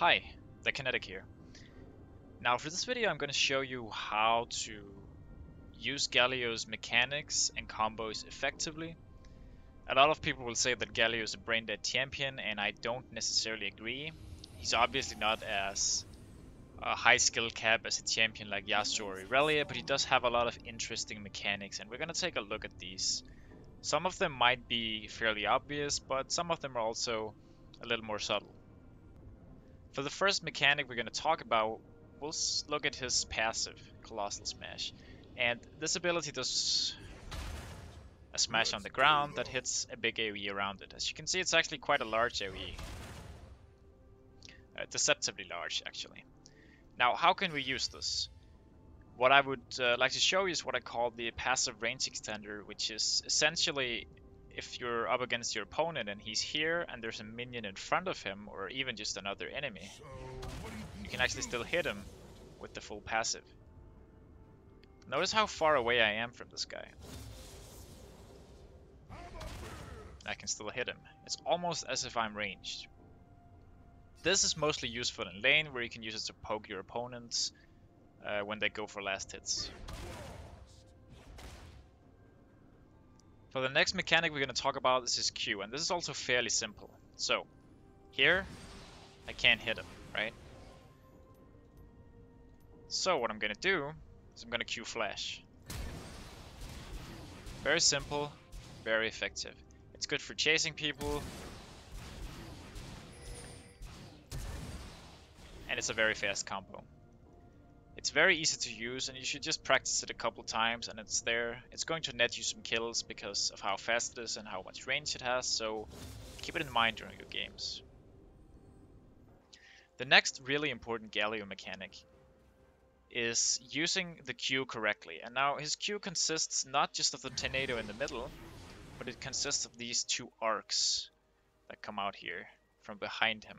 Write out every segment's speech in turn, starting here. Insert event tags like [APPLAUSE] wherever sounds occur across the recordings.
Hi, ThaKinetic here. Now for this video I'm going to show you how to use Galio's mechanics and combos effectively. A lot of people will say that Galio is a brain dead champion and I don't necessarily agree. He's obviously not as a high skill cap as a champion like Yasuo or Irelia, but he does have a lot of interesting mechanics and we're going to take a look at these. Some of them might be fairly obvious, but some of them are also a little more subtle. For the first mechanic we're going to talk about, we'll look at his passive, Colossal Smash. And this ability does a smash on the ground that hits a big AoE around it. As you can see, it's actually quite a large AoE. Uh, deceptively large, actually. Now, how can we use this? What I would uh, like to show you is what I call the passive range extender, which is essentially if you're up against your opponent and he's here and there's a minion in front of him or even just another enemy, you can actually still hit him with the full passive. Notice how far away I am from this guy. I can still hit him. It's almost as if I'm ranged. This is mostly useful in lane where you can use it to poke your opponents uh, when they go for last hits. For the next mechanic we're going to talk about this is Q, and this is also fairly simple. So, here, I can't hit him, right? So what I'm going to do is I'm going to Q Flash. Very simple, very effective. It's good for chasing people. And it's a very fast combo. It's very easy to use and you should just practice it a couple times and it's there. It's going to net you some kills because of how fast it is and how much range it has, so keep it in mind during your games. The next really important Galio mechanic is using the Q correctly. And now his Q consists not just of the tornado in the middle, but it consists of these two arcs that come out here from behind him.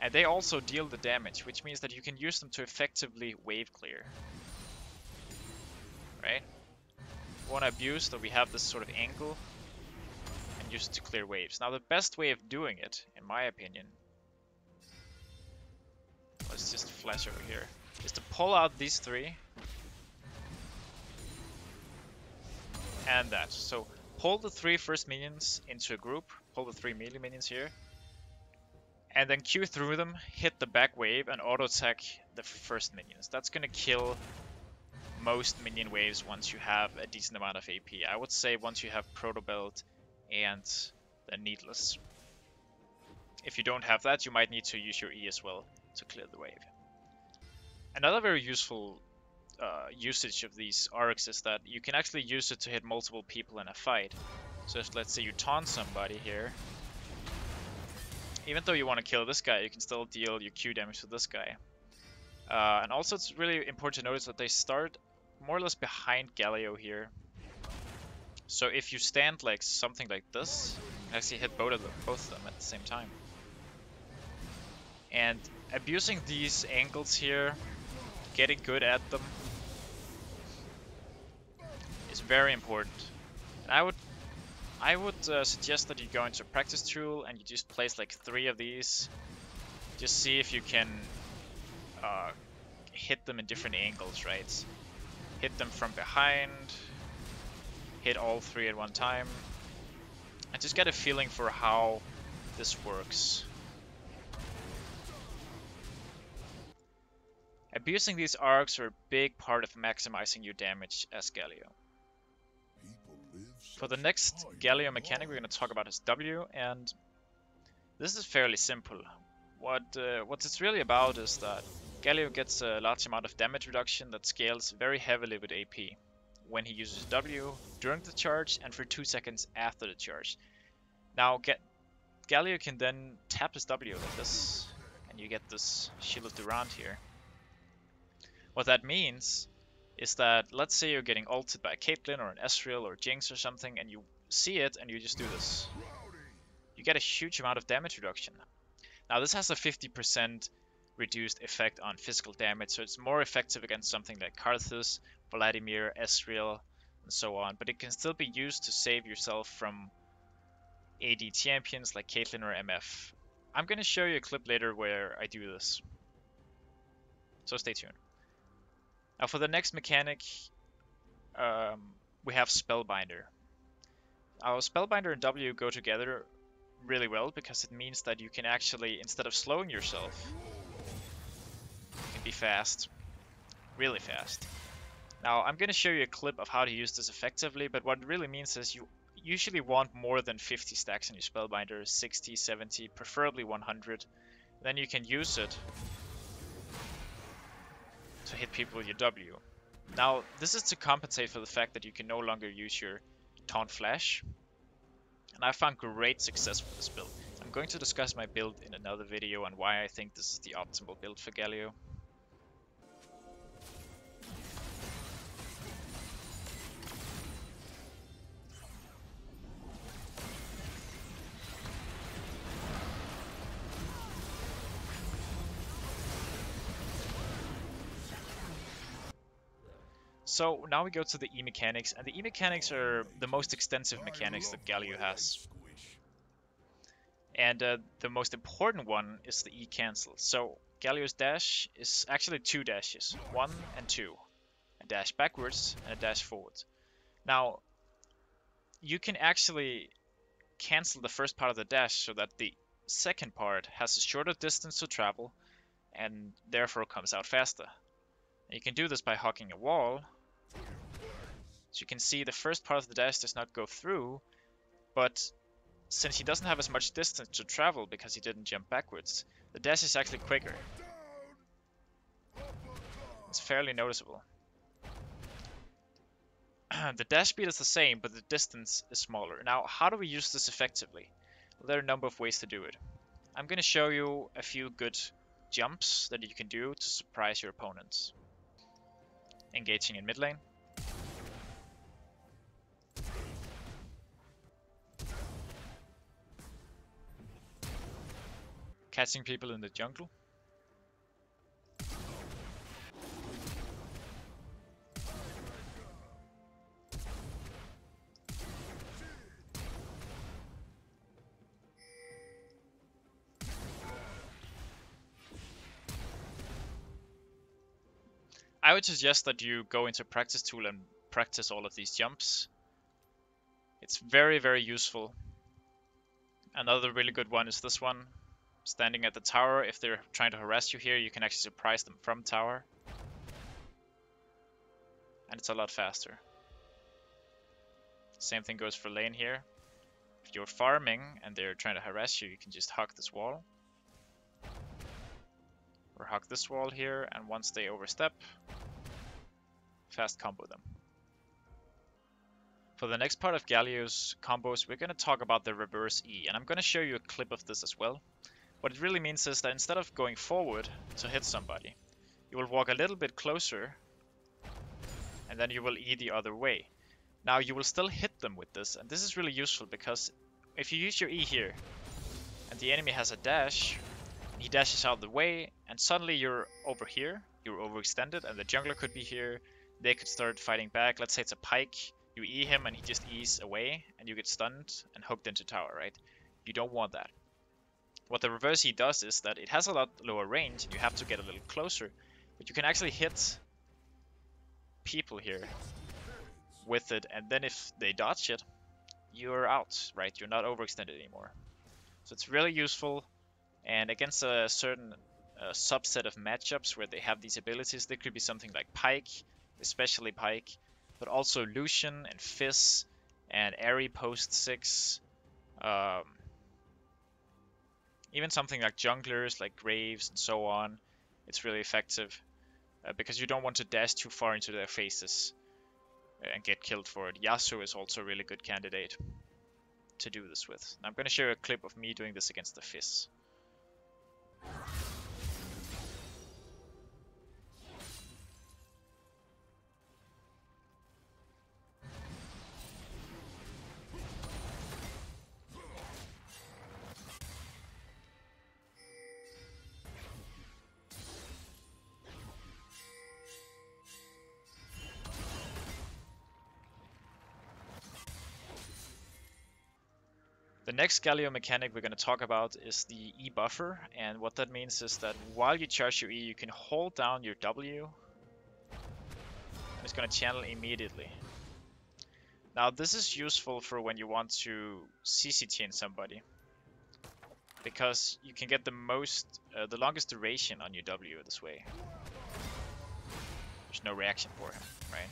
And they also deal the damage, which means that you can use them to effectively wave clear. Right? Want to abuse that we have this sort of angle and use it to clear waves. Now the best way of doing it, in my opinion, let's just flash over here, is to pull out these three and that. So pull the three first minions into a group, pull the three melee minions here, and then Q through them, hit the back wave, and auto attack the first minions. That's gonna kill most minion waves once you have a decent amount of AP. I would say once you have Proto Belt and the Needless. If you don't have that, you might need to use your E as well to clear the wave. Another very useful uh, usage of these arcs is that you can actually use it to hit multiple people in a fight. So if let's say you taunt somebody here, even though you want to kill this guy, you can still deal your Q damage to this guy. Uh, and also it's really important to notice that they start more or less behind Galio here. So if you stand like something like this, actually hit both of them, both of them at the same time. And abusing these angles here, getting good at them, is very important. And I would I would uh, suggest that you go into practice tool and you just place like three of these. Just see if you can uh, hit them in different angles, right? Hit them from behind, hit all three at one time, and just get a feeling for how this works. Abusing these arcs are a big part of maximizing your damage as Galio. For the next Galio mechanic, we're going to talk about his W, and this is fairly simple. What uh, what it's really about is that Galio gets a large amount of damage reduction that scales very heavily with AP when he uses W during the charge and for 2 seconds after the charge. Now, get Galio can then tap his W like this, and you get this Shield Durand here. What that means is that let's say you're getting ulted by a Caitlyn or an Ezreal or Jinx or something and you see it and you just do this. You get a huge amount of damage reduction. Now this has a 50% reduced effect on physical damage, so it's more effective against something like Karthus, Vladimir, Ezreal, and so on, but it can still be used to save yourself from AD champions like Caitlyn or MF. I'm going to show you a clip later where I do this. So stay tuned. Now for the next mechanic, um, we have Spellbinder. Our Spellbinder and W go together really well because it means that you can actually, instead of slowing yourself, you can be fast. Really fast. Now I'm going to show you a clip of how to use this effectively, but what it really means is you usually want more than 50 stacks in your Spellbinder, 60, 70, preferably 100. Then you can use it to hit people with your W. Now, this is to compensate for the fact that you can no longer use your Taunt Flash. And I found great success with this build. I'm going to discuss my build in another video and why I think this is the optimal build for Galio. So now we go to the E mechanics, and the E mechanics are the most extensive mechanics that Galio has. And uh, the most important one is the E cancel. So Galio's dash is actually two dashes, one and two. A dash backwards and a dash forward. Now, you can actually cancel the first part of the dash so that the second part has a shorter distance to travel and therefore comes out faster. You can do this by hugging a wall so you can see the first part of the dash does not go through, but since he doesn't have as much distance to travel because he didn't jump backwards, the dash is actually quicker. It's fairly noticeable. [CLEARS THROAT] the dash speed is the same, but the distance is smaller. Now, how do we use this effectively? Well, there are a number of ways to do it. I'm going to show you a few good jumps that you can do to surprise your opponents. Engaging in mid lane. Catching people in the jungle. I would suggest that you go into practice tool and practice all of these jumps. It's very, very useful. Another really good one is this one, standing at the tower. If they're trying to harass you here, you can actually surprise them from tower. And it's a lot faster. Same thing goes for lane here. If you're farming and they're trying to harass you, you can just hug this wall. Or hug this wall here, and once they overstep, fast combo them. For the next part of Galio's combos, we're going to talk about the reverse E, and I'm going to show you a clip of this as well. What it really means is that instead of going forward to hit somebody, you will walk a little bit closer and then you will E the other way. Now you will still hit them with this and this is really useful because if you use your E here and the enemy has a dash, he dashes out of the way and suddenly you're over here, you're overextended and the jungler could be here, they could start fighting back. Let's say it's a Pyke, you E him and he just E's away and you get stunned and hooked into tower, right? You don't want that. What the reverse E does is that it has a lot lower range and you have to get a little closer. But you can actually hit people here with it and then if they dodge it, you're out, right? You're not overextended anymore. So it's really useful and against a certain uh, subset of matchups where they have these abilities, there could be something like Pyke, especially Pyke, but also Lucian and Fizz and Ahri post 6, um, even something like junglers, like Graves and so on, it's really effective. Uh, because you don't want to dash too far into their faces and get killed for it. Yasuo is also a really good candidate to do this with. I'm going to show you a clip of me doing this against the Fizz. The next Galio mechanic we're going to talk about is the E buffer, and what that means is that while you charge your E, you can hold down your W, and it's going to channel immediately. Now this is useful for when you want to CC chain somebody, because you can get the most, uh, the longest duration on your W this way. There's no reaction for him, right?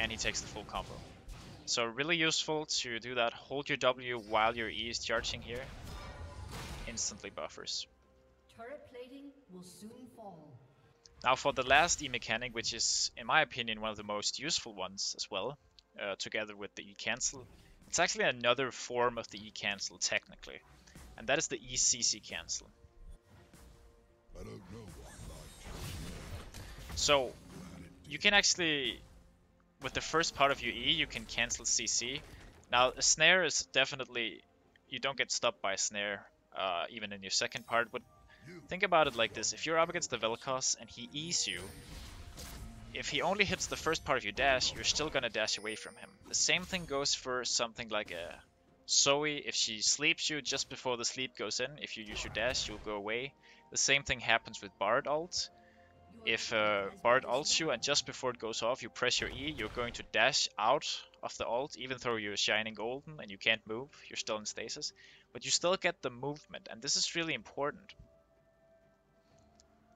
And he takes the full combo. So really useful to do that. Hold your W while your E is charging here. Instantly buffers. Turret plating will soon fall. Now for the last E mechanic, which is, in my opinion, one of the most useful ones as well, uh, together with the E cancel. It's actually another form of the E cancel, technically. And that is the ECC cancel. So, you can actually with the first part of your E, you can cancel CC. Now, a snare is definitely... You don't get stopped by a snare, uh, even in your second part, but think about it like this. If you're up against the Vel'Koz and he E's you, if he only hits the first part of your dash, you're still gonna dash away from him. The same thing goes for something like a Zoe. If she sleeps you just before the sleep goes in, if you use your dash, you'll go away. The same thing happens with Bard ult if uh, Bard ults you and just before it goes off you press your E, you're going to dash out of the ult even though you're shining golden and you can't move, you're still in stasis. But you still get the movement and this is really important.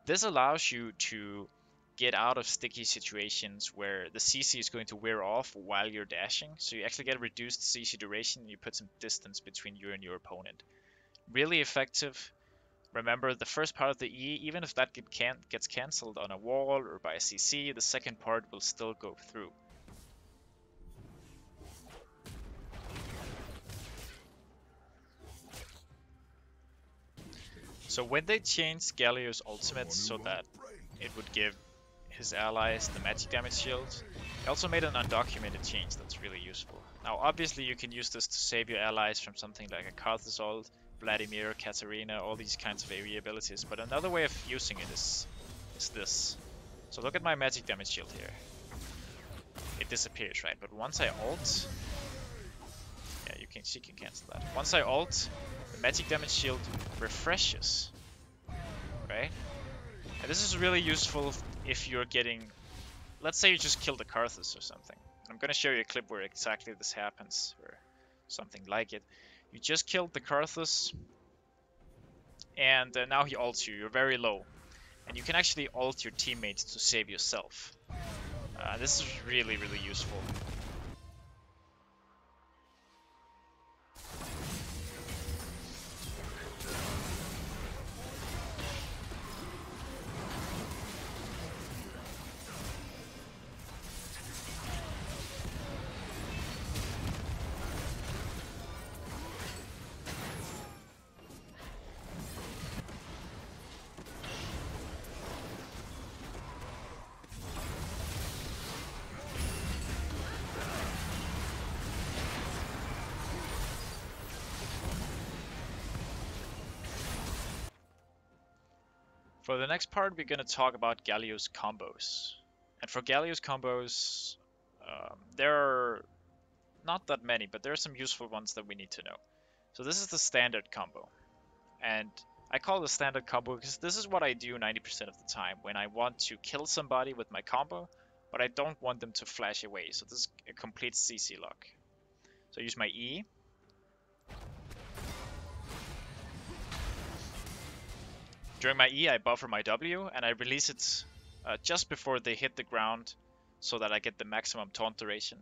This allows you to get out of sticky situations where the CC is going to wear off while you're dashing. So you actually get a reduced CC duration and you put some distance between you and your opponent. Really effective Remember, the first part of the E, even if that get can gets cancelled on a wall or by a CC, the second part will still go through. So when they changed Galio's ultimate so that it would give his allies the magic damage shield, they also made an undocumented change that's really useful. Now obviously you can use this to save your allies from something like a Karthus ult, Vladimir, Katarina, all these kinds of abilities. But another way of using it is, is this. So look at my magic damage shield here. It disappears, right? But once I ult... Yeah, you can, she can cancel that. Once I ult, the magic damage shield refreshes. Right? And this is really useful if you're getting... Let's say you just killed a Karthus or something. I'm gonna show you a clip where exactly this happens, or something like it. You just killed the Karthus, and uh, now he ults you. You're very low. And you can actually ult your teammates to save yourself. Uh, this is really, really useful. For the next part, we're going to talk about Galio's combos. And for Galio's combos, um, there are not that many, but there are some useful ones that we need to know. So this is the standard combo. And I call it the standard combo because this is what I do 90% of the time when I want to kill somebody with my combo, but I don't want them to flash away. So this is a complete CC lock. So I use my E, During my E, I buffer my W, and I release it uh, just before they hit the ground so that I get the maximum taunt duration.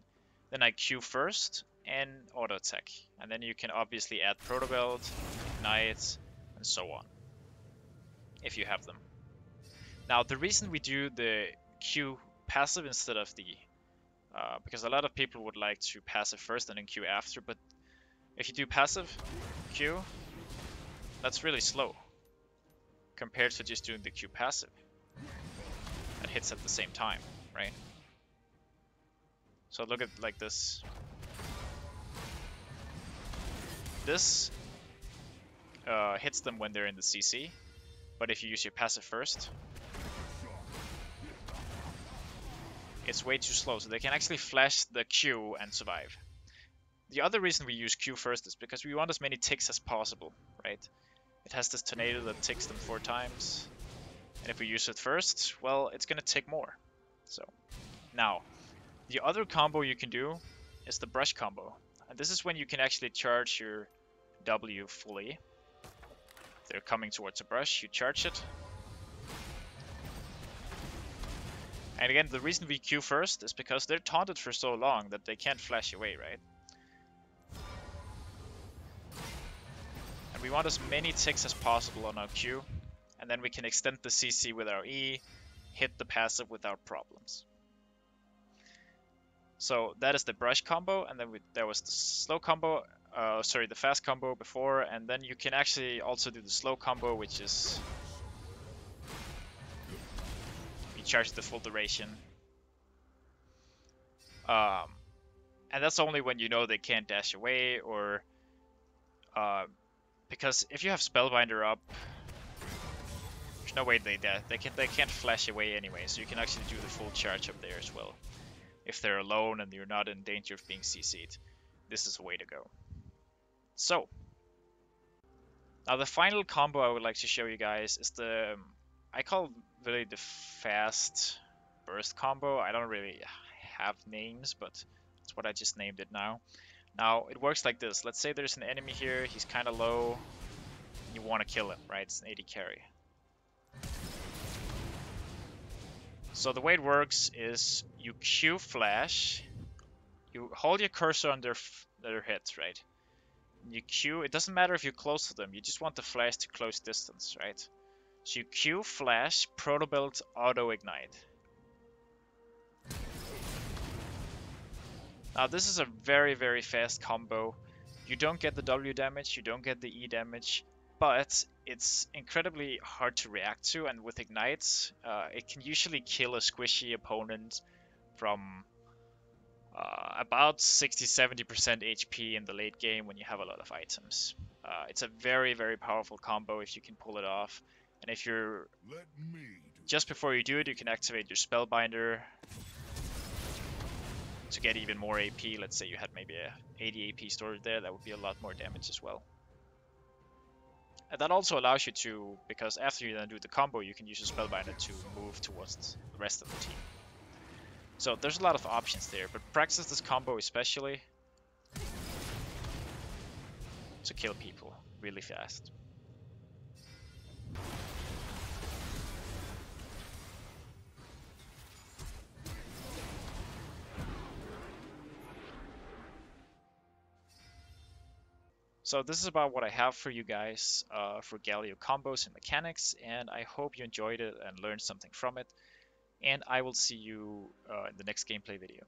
Then I Q first and auto attack. And then you can obviously add Proto Belt, Ignite, and so on. If you have them. Now, the reason we do the Q passive instead of the... Uh, because a lot of people would like to passive first and then Q after, but if you do passive, Q, that's really slow compared to just doing the Q passive. That hits at the same time, right? So look at like this. This uh, hits them when they're in the CC, but if you use your passive first, it's way too slow, so they can actually flash the Q and survive. the other reason we use Q first is because we want as many ticks as possible, right? It has this tornado that ticks them four times. And if we use it first, well, it's gonna tick more. So, now, the other combo you can do is the brush combo. And this is when you can actually charge your W fully. They're coming towards a brush, you charge it. And again, the reason we Q first is because they're taunted for so long that they can't flash away, right? And we want as many ticks as possible on our Q, and then we can extend the CC with our E, hit the passive without problems. So that is the brush combo, and then we, there was the slow combo, uh, sorry, the fast combo before, and then you can actually also do the slow combo, which is you charge the full duration. Um, and that's only when you know they can't dash away or uh, because if you have Spellbinder up, there's no way they they can they can't flash away anyway, so you can actually do the full charge up there as well. If they're alone and you're not in danger of being CC'd, this is a way to go. So, now the final combo I would like to show you guys is the, um, I call really the fast burst combo. I don't really have names, but that's what I just named it now. Now, it works like this. Let's say there's an enemy here, he's kind of low, you want to kill him, right? It's an AD carry. So the way it works is you Q flash, you hold your cursor on their, their heads, right? You Q, it doesn't matter if you're close to them, you just want the flash to close distance, right? So you Q flash, Proto Belt, auto ignite. Now this is a very, very fast combo. You don't get the W damage, you don't get the E damage, but it's incredibly hard to react to, and with Ignite, uh, it can usually kill a squishy opponent from uh, about 60-70% HP in the late game when you have a lot of items. Uh, it's a very, very powerful combo if you can pull it off. And if you're... Just before you do it, you can activate your Spellbinder, to get even more AP. Let's say you had maybe a 80 AP stored there, that would be a lot more damage as well. And that also allows you to, because after you then do the combo, you can use your Spellbinder to move towards the rest of the team. So there's a lot of options there, but practice this combo especially to kill people really fast. So this is about what I have for you guys uh, for Galio combos and mechanics, and I hope you enjoyed it and learned something from it. And I will see you uh, in the next gameplay video.